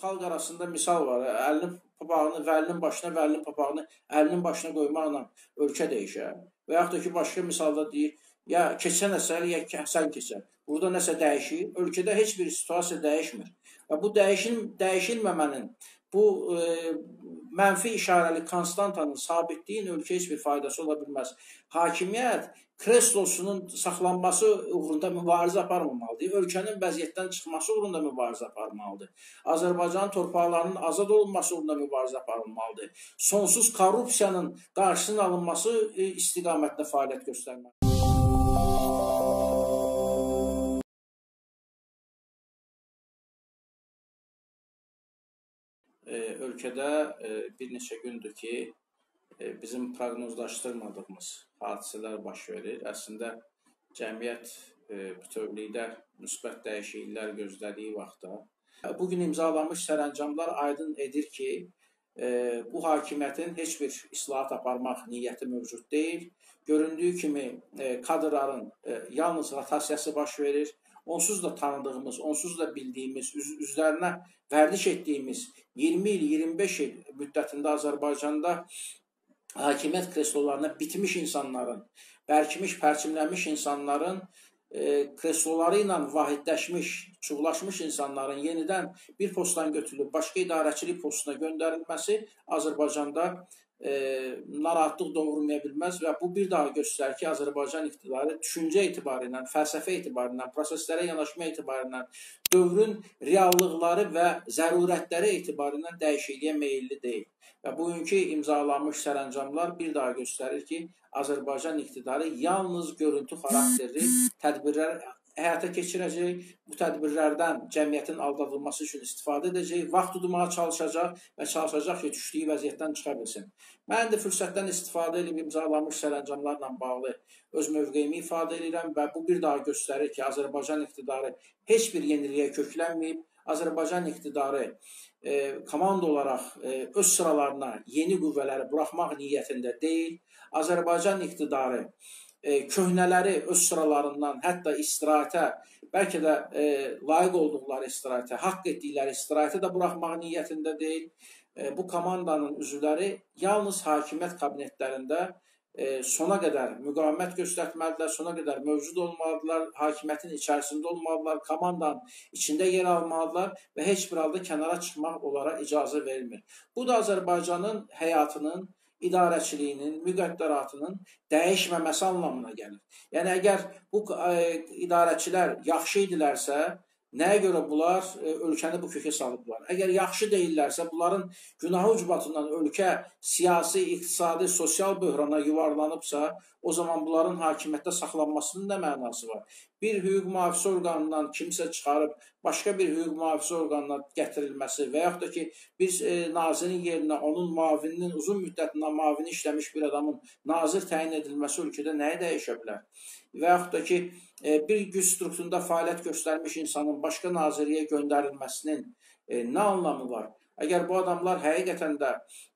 xalq arasında misal var. Əlinin papağını vəlinin başına, vəlinin papağını əlinin başına qoymaqla ölkə dəyişər. Və yaxud da ki, başqa misalda deyir, ya keçən əsər, ya sən keçən. Burada nəsə dəyişir. Ölkədə heç bir situasiya dəyişmir. Və bu dəyişil dəyişilməmənin bu e, mənfi işarəli konstantanın sabitliyin ölkəyə heç bir faydası ola bilməz. Hakimiyyət kreslosunun saxlanması uğrunda mübarizə aparmamalıdır. Ölkənin vəziyyətdən çıxması uğrunda mübarizə aparmalıdır. Azərbaycanın torpaqlarının azad olunması uğrunda mübarizə aparılmalıdır. Sonsuz korrupsiyanın qarşısının alınması e, istiqamətində fəaliyyət göstərməlidir. Ölkədə bir neçə gündür ki, bizim proqnozlaşdırmadığımız hadisələr baş verir. Əslində cəmiyyət bütövlükdə müsbət dəyişikliklər gözlədiyi vaxtda bu gün imzalanmış sərəncamlar aydın edir ki, bu hakimiyyətin heç bir islahat aparmaq niyyəti mövcud deyil. Göründüyü kimi kadrların yalnız rotasiyası baş verir onsuz da tanıdığımız, onsuz da bildiyimiz, üz üzlərinə vərdiş etdiyimiz 20 il, 25 il müddətində Azərbaycanda hakimiyyət kreslolarına bitmiş insanların, bərkimiş, pərçimlənmiş insanların e, kresloları ilə vahidləşmiş, çuğlaşmış insanların yenidən bir postdan götürülüb başqa idarəçilik postuna göndərilməsi Azərbaycanda e, narahatlıq doğurmaya bilməz və bu bir daha göstərir ki, Azərbaycan iqtidarı düşüncə etibarilə, fəlsəfə etibarilə, proseslərə yanaşma etibarilə, dövrün reallıqları və zərurətləri etibarilə dəyişikliyə meyilli deyil. Və bugünkü imzalanmış sərəncamlar bir daha göstərir ki, Azərbaycan iqtidarı yalnız görüntü xarakterli tədbirlər həyata keçirəcək, bu tədbirlərdən cəmiyyətin aldadılması üçün istifadə edəcək, vaxt tutmağa çalışacaq və çalışacaq ki, düşdüyü vəziyyətdən çıxa bilsin. Mən də fürsətdən istifadə edib imzalanmış sərəncamlarla bağlı öz mövqeyimi ifadə edirəm və bu bir daha göstərir ki, Azərbaycan iqtidarı heç bir yeniliyə köklənməyib. Azərbaycan iqtidarı e, komanda olaraq e, öz sıralarına yeni qüvvələri buraxmaq niyyətində deyil. Azərbaycan iqtidarı e, köhnələri öz sıralarından hətta istirahətə, bəlkə də e, layiq olduqları istirahətə, haqq etdikləri istirahətə də buraxmaq niyyətində deyil. E, bu komandanın üzvləri yalnız hakimiyyət kabinetlərində e, sona qədər müqavimət göstərməlidirlər, sona qədər mövcud olmalıdırlar, hakimiyyətin içərisində olmalıdırlar, komandanın içində yer almalıdırlar və heç bir halda kənara çıxmaq onlara icazə verilmir. Bu da Azərbaycanın həyatının idarəçiliyinin, müqəddəratının dəyişməməsi anlamına gəlir. Yəni əgər bu ə, e, idarəçilər yaxşı idilərsə, Nəyə görə bunlar e, ölkəni bu kökə salıblar? Əgər yaxşı deyillərsə, bunların günahı ucbatından ölkə siyasi, iqtisadi, sosial böhrana yuvarlanıbsa, o zaman bunların hakimiyyətdə saxlanmasının nə mənası var? Bir hüquq mühafizə orqanından kimsə çıxarıb başqa bir hüquq mühafizə orqanına gətirilməsi və yaxud da ki, bir e, nazirin yerinə onun müavininin uzun müddətindən müavini işləmiş bir adamın nazir təyin edilməsi ölkədə nəyi dəyişə bilər? Və yaxud da ki, e, bir güc strukturunda fəaliyyət göstərmiş insanın başqa nazirliyə göndərilməsinin e, nə anlamı var? Əgər bu adamlar həqiqətən də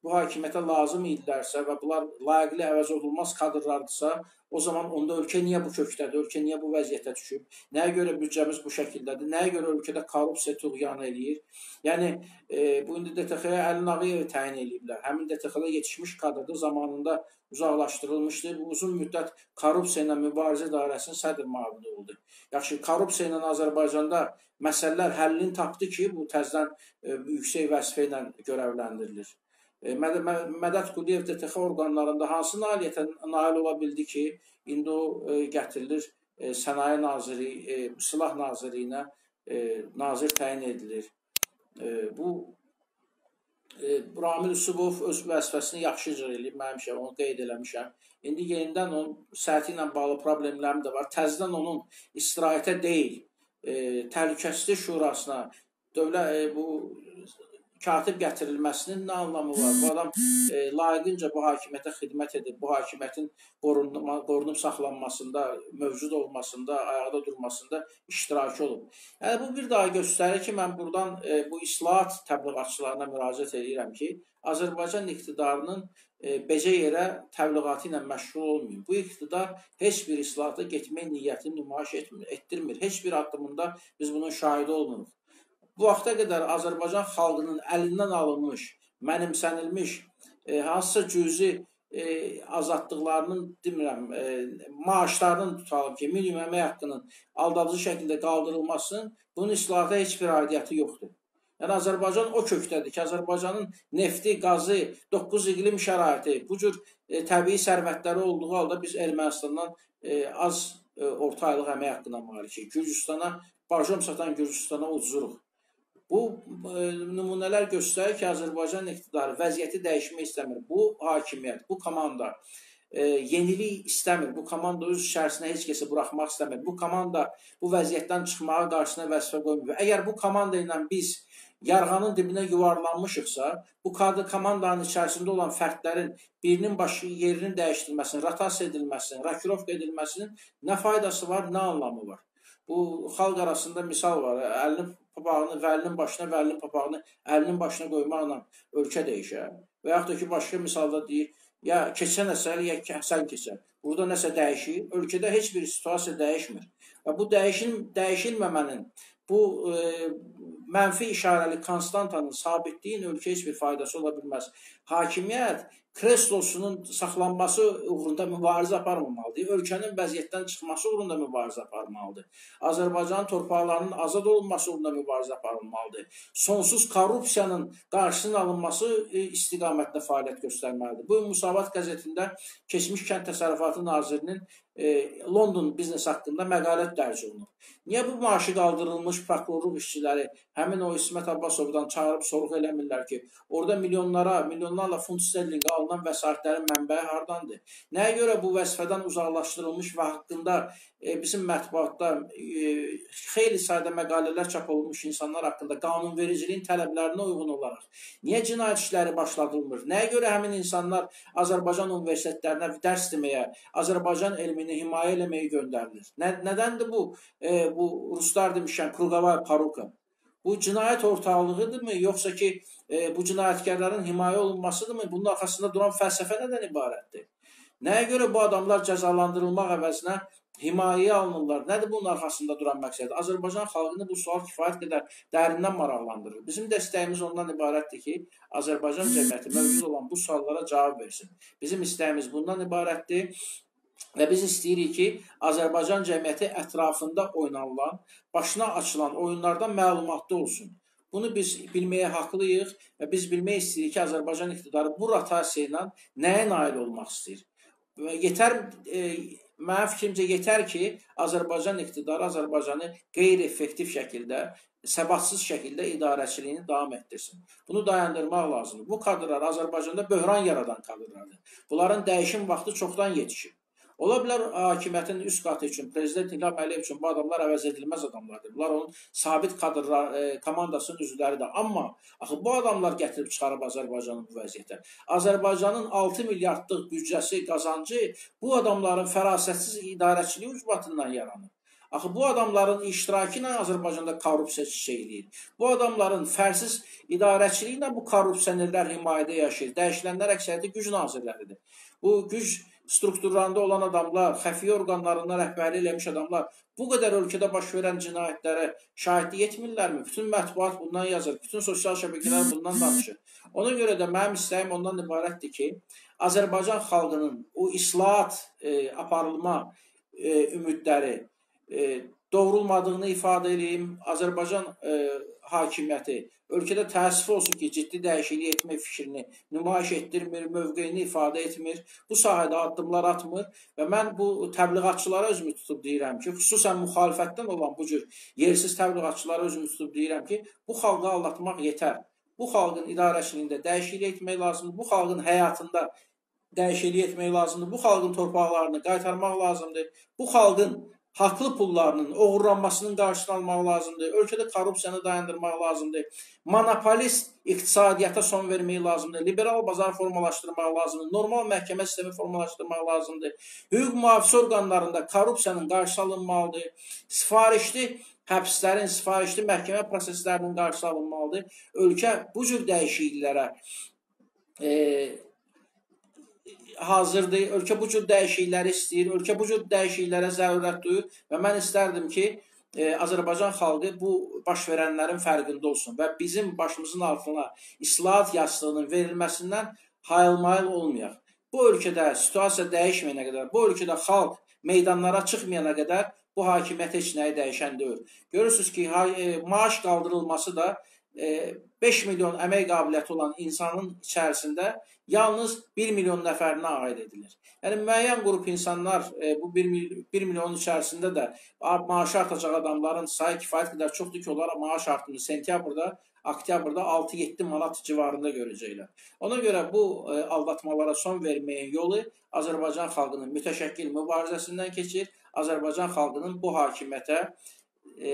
bu hakimiyyətə lazım idilərsə və bunlar layiqli əvəz olunmaz kadrlardırsa, o zaman onda ölkə niyə bu kökdədir? Ölkə niyə bu vəziyyətə düşüb? Nəyə görə büdcəmiz bu şəkildədir? Nəyə görə ölkədə korrupsiya tuğyan eləyir? Yəni e, bu indi DTX-yə Əli Nağıyev təyin eləyiblər. Həmin DTX-lə yetişmiş kadrda zamanında uzaqlaşdırılmışdı. Bu uzun müddət korrupsiya ilə mübarizə idarəsinin sədr müavini oldu. Yaxşı, korrupsiya ilə Azərbaycanda məsələlər həllini tapdı ki, bu təzədən e, yüksək vəzifə ilə görəvləndirilir. E, Mədət Quliyev DTX orqanlarında hansı nailiyyətə nail ola bildi ki, indi o e, gətirilir e, sənaye naziri, e, silah nazirliyinə nazir təyin edilir. Bu Ramil Üsubov öz vəzifəsini yaxşı icra edib, mən həmişə onu qeyd eləmişəm. İndi yenidən onun səhhəti ilə bağlı problemləri də var. Təzədən onun istirahətə deyil, e, təhlükəsizlik şurasına, dövlət e, bu katib gətirilməsinin nə anlamı var? Bu adam e, layiqincə bu hakimiyyətə xidmət edib, bu hakimiyyətin qorunma, qorunub saxlanmasında, mövcud olmasında, ayaqda durmasında iştirakı olub. Yəni bu bir daha göstərir ki, mən burdan e, bu islahat təbliğatçılarına müraciət edirəm ki, Azərbaycan iqtidarının e, becə yerə təbliğatı ilə məşğul olmayın. Bu iqtidar heç bir islahata getmək niyyətini nümayiş etmir, etdirmir. Heç bir addımında biz bunun şahidi olmuruq. Bu vaxta qədər Azərbaycan xalqının əlindən alınmış, mənimsənilmiş e, hansısa cüzi e, azadlıqlarının demirəm, e, maaşlarının tutalım ki, minimum əmək haqqının aldadıcı şəkildə qaldırılmasının bunun islahata heç bir aidiyyəti yoxdur. Yəni Azərbaycan o kökdədir ki, Azərbaycanın nefti, qazı, 9 iqlim şəraiti, bu cür e, təbii sərvətləri olduğu halda biz Ermənistandan e, az e, orta aylıq əmək haqqına malikik. Gürcüstana barjom satan Gürcüstana ucuzuruq. Bu e, nümunələr göstərir ki, Azərbaycan iqtidarı vəziyyəti dəyişmək istəmir. Bu hakimiyyət, bu komanda e, yenilik istəmir. Bu komanda öz içərisinə heç kəsi buraxmaq istəmir. Bu komanda bu vəziyyətdən çıxmağa qarşısına vəzifə qoymur. Əgər bu komanda ilə biz yarğanın dibinə yuvarlanmışıqsa, bu kadr komandanın içərisində olan fərdlərin birinin başı yerinin dəyişdirilməsinin, rotasiya edilməsinin, rakirovka edilməsinin nə faydası var, nə anlamı var? Bu xalq arasında misal var. Əlinin papağını vəlinin başına, vəlinin papağını əlinin başına qoymaqla ölkə dəyişər. Və yaxud da ki, başqa misalda deyir, ya keçən əsər, ya sən keçər. Burada nəsə dəyişir, ölkədə heç bir situasiya dəyişmir. Və bu dəyişil dəyişilməmənin bu e, mənfi işarəli konstantanın sabitliyin ölkəyə heç bir faydası ola bilməz. Hakimiyyət kreslosunun saxlanması uğrunda mübarizə aparmamalıdır. Ölkənin vəziyyətdən çıxması uğrunda mübarizə aparmalıdır. Azərbaycanın torpaqlarının azad olunması uğrunda mübarizə aparılmalıdır. Sonsuz korrupsiyanın qarşısının alınması e, istiqamətində fəaliyyət göstərməlidir. Bu Musavat qəzetində keçmiş kənd təsərrüfatı nazirinin e, London biznes haqqında məqalə dərc olunub. Niyə bu maaşı qaldırılmış prokurorluq işçiləri həmin o İsmət Abbasovdan çağırıb sorğu eləmirlər ki, orada milyonlara, milyonlarla funt sterlinqə alınan vəsaitlərin mənbəyi hardandır? Nəyə görə bu vəzifədən uzaqlaşdırılmış və haqqında e, bizim mətbuatda e, xeyli sayda məqalələr çap olunmuş insanlar haqqında qanunvericiliyin tələblərinə uyğun olaraq niyə cinayət işləri başladılmır? Nəyə görə həmin insanlar Azərbaycan universitetlərinə dərs deməyə, Azərbaycan elmini himayə eləməyə göndərilir? Nə, nədəndir bu? E, bu ruslar demişkən Kruqavay Paruka. Bu cinayət ortaqlığıdırmı, yoxsa ki, e, bu cinayətkarların himayə olunmasıdırmı? Bunun arxasında duran fəlsəfə nədən ibarətdir? Nəyə görə bu adamlar cəzalandırılmaq əvəzinə himayəyə alınırlar? Nədir bunun arxasında duran məqsəd? Azərbaycan xalqını bu sual kifayət qədər dərindən maraqlandırır. Bizim dəstəyimiz ondan ibarətdir ki, Azərbaycan cəmiyyəti mövcud olan bu suallara cavab versin. Bizim istəyimiz bundan ibarətdir. Və biz istəyirik ki, Azərbaycan cəmiyyəti ətrafında oynanılan, başına açılan oyunlardan məlumatlı olsun. Bunu biz bilməyə haqlıyıq və biz bilmək istəyirik ki, Azərbaycan iqtidarı bu rotasiya ilə nəyə nail olmaq istəyir? Yetər e, mənim fikrimcə yetər ki, Azərbaycan iqtidarı Azərbaycanı qeyri-effektiv şəkildə, səbatsız şəkildə idarəçiliyini davam etdirsin. Bunu dayandırmaq lazımdır. Bu kadrlar Azərbaycanda böhran yaradan kadrlardır. Bunların dəyişim vaxtı çoxdan yetişib. Ola bilər hakimiyyətin üst qatı üçün, prezident İlham Əliyev üçün bu adamlar əvəz edilməz adamlardır. Bunlar onun sabit kadrlar e, komandasının üzvləridir. Amma axı bu adamlar gətirib çıxarıb Azərbaycanı bu vəziyyətə. Azərbaycanın 6 milyardlıq büdcəsi, qazancı bu adamların fərasətsiz idarəçiliyi ucbatından yaranır. Axı bu adamların iştirakı ilə Azərbaycanda korrupsiya çiçək eləyir. Bu adamların fərsiz idarəçiliyi ilə bu korrupsionerlər himayədə yaşayır. Dəyişilənlər əksəriyyəti güc nazirləridir. Bu güc strukturlarında olan adamlar, xəfiyyə orqanlarında rəhbərlik eləmiş adamlar bu qədər ölkədə baş verən cinayətlərə şahidlik etmirlərmi? Bütün mətbuat bundan yazır, bütün sosial şəbəkələr bundan danışır. Ona görə də mənim istəyim ondan ibarətdir ki, Azərbaycan xalqının o islahat e, aparılma e, ümidləri e, doğrulmadığını ifadə edeyim. Azərbaycan e, hakimiyyəti ölkədə təəssüf olsun ki, ciddi dəyişiklik etmək fikrini nümayiş etdirmir, mövqeyini ifadə etmir, bu sahədə addımlar atmır və mən bu təbliğatçılara özümü tutub deyirəm ki, xüsusən müxalifətdən olan bu cür yersiz təbliğatçılara özümü tutub deyirəm ki, bu xalqı aldatmaq yetər. Bu xalqın idarəçiliyində dəyişiklik etmək lazımdır, bu xalqın həyatında dəyişiklik etmək lazımdır, bu xalqın torpaqlarını qaytarmaq lazımdır, bu xalqın haqlı pullarının oğurlanmasının qarşısını almaq lazımdır. Ölkədə korrupsiyanı dayandırmaq lazımdır. Monopolist iqtisadiyyata son vermək lazımdır. Liberal bazar formalaşdırmaq lazımdır. Normal məhkəmə sistemi formalaşdırmaq lazımdır. Hüquq mühafizə orqanlarında korrupsiyanın qarşısı alınmalıdır. Sifarişli həbslərin, sifarişli məhkəmə proseslərinin qarşısı alınmalıdır. Ölkə bu cür dəyişikliklərə e, hazırdır. Ölkə bu cür dəyişiklikləri istəyir. Ölkə bu cür dəyişikliklərə zərurət duyur və mən istərdim ki, e, Azərbaycan xalqı bu baş verənlərin fərqində olsun və bizim başımızın altına islahat yastığının verilməsindən hayılmayıl olmayaq. Bu ölkədə situasiya dəyişməyənə qədər, bu ölkədə xalq meydanlara çıxmayana qədər bu hakimiyyət heç nəyi dəyişən deyil. Görürsüz ki, e, maaş qaldırılması da 5 e, milyon əmək qabiliyyəti olan insanın içərisində yalnız 1 milyon nəfərinə aid edilir. Yəni müəyyən qrup insanlar bu 1 milyon, 1 milyonun içərisində də maaşı artacaq adamların sayı kifayət qədər çoxdur ki, onlara maaş artımı sentyabrda, oktyabrda 6-7 manat civarında görəcəklər. Ona görə bu aldatmalara son verməyin yolu Azərbaycan xalqının mütəşəkkil mübarizəsindən keçir. Azərbaycan xalqının bu hakimiyyətə e,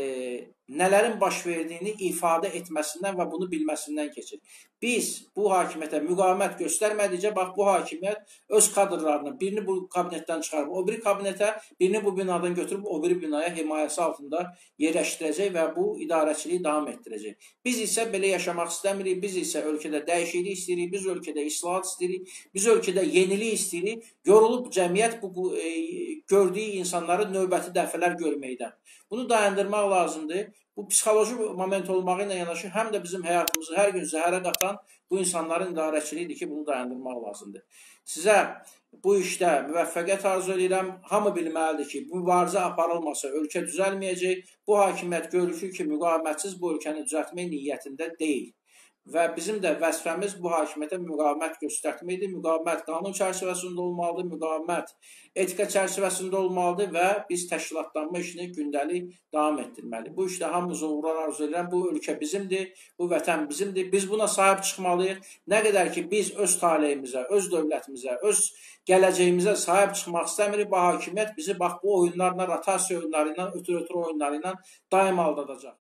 nələrin baş verdiyini ifadə etməsindən və bunu bilməsindən keçir. Biz bu hakimiyyətə müqavimət göstərmədikcə bax bu hakimiyyət öz kadrlarını birini bu kabinetdən çıxarıb o biri kabinetə, birini bu binadan götürüb o biri binaya himayəsi altında yerləşdirəcək və bu idarəçiliyi davam etdirəcək. Biz isə belə yaşamaq istəmirik. Biz isə ölkədə dəyişiklik istəyirik, biz ölkədə islahat istəyirik, biz ölkədə yenilik istəyirik. Yorulub cəmiyyət bu, bu e, gördüyü insanları növbəti dəfələr görməkdən. Bunu dayandırmaq lazımdır. Bu psixoloji moment olmağı ilə yanaşı həm də bizim həyatımızı hər gün zəhərə qatan bu insanların idarəçiliyidir ki, bunu dayandırmaq lazımdır. Sizə bu işdə müvəffəqiyyət arzu edirəm. Hamı bilməlidir ki, mübarizə aparılmasa ölkə düzəlməyəcək. Bu hakimiyyət görüşür ki, müqavimətsiz bu ölkəni düzəltmək niyyətində deyil və bizim də vəzifəmiz bu hakimiyyətə müqavimət göstərməkdir. Müqavimət qanun çərçivəsində olmalıdır, müqavimət etika çərçivəsində olmalıdır və biz təşkilatlanma işini gündəlik davam etdirməliyik. Bu işdə hamımız uğurlar arzu edirəm. Bu ölkə bizimdir, bu vətən bizimdir. Biz buna sahib çıxmalıyıq. Nə qədər ki biz öz taleyimizə, öz dövlətimizə, öz gələcəyimizə sahib çıxmaq istəmirik, bu hakimiyyət bizi bax bu oyunlarla, rotasiya oyunları ilə, ötür-ötür oyunları ilə daim aldadacaq.